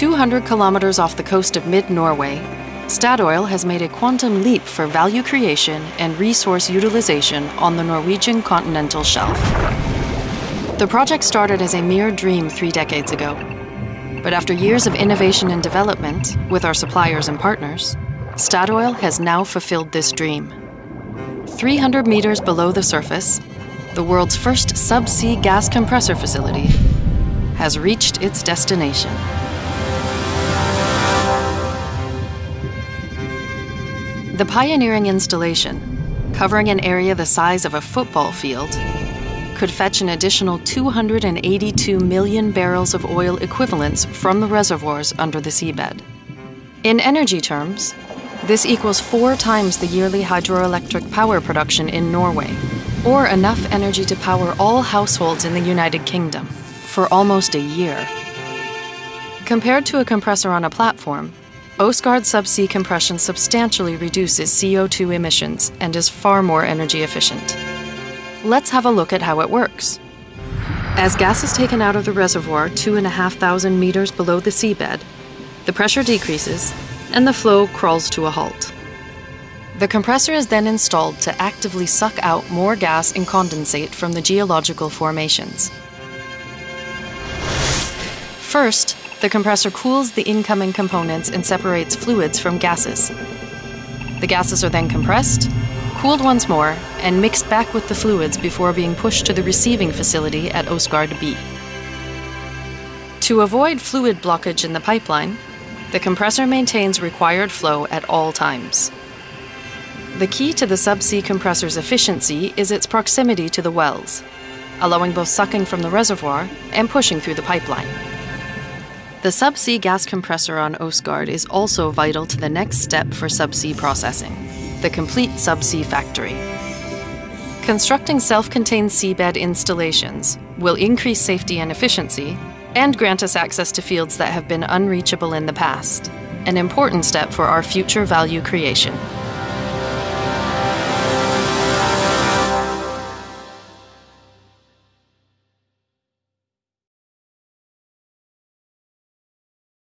200 kilometers off the coast of mid Norway, Statoil has made a quantum leap for value creation and resource utilization on the Norwegian continental shelf. The project started as a mere dream three decades ago. But after years of innovation and development with our suppliers and partners, Statoil has now fulfilled this dream. 300 meters below the surface, the world's first subsea gas compressor facility has reached its destination. The pioneering installation, covering an area the size of a football field, could fetch an additional 282 million barrels of oil equivalents from the reservoirs under the seabed. In energy terms, this equals four times the yearly hydroelectric power production in Norway, or enough energy to power all households in the United Kingdom for almost a year. Compared to a compressor on a platform, Åsgard subsea compression substantially reduces CO2 emissions and is far more energy efficient. Let's have a look at how it works. As gas is taken out of the reservoir 2,500 meters below the seabed, the pressure decreases and the flow crawls to a halt. The compressor is then installed to actively suck out more gas and condensate from the geological formations. First, the compressor cools the incoming components and separates fluids from gases. The gases are then compressed, cooled once more, and mixed back with the fluids before being pushed to the receiving facility at Åsgard B. To avoid fluid blockage in the pipeline, the compressor maintains required flow at all times. The key to the subsea compressor's efficiency is its proximity to the wells, allowing both sucking from the reservoir and pushing through the pipeline. The subsea gas compressor on Åsgard is also vital to the next step for subsea processing the complete subsea factory. Constructing self contained seabed installations will increase safety and efficiency and grant us access to fields that have been unreachable in the past, an important step for our future value creation.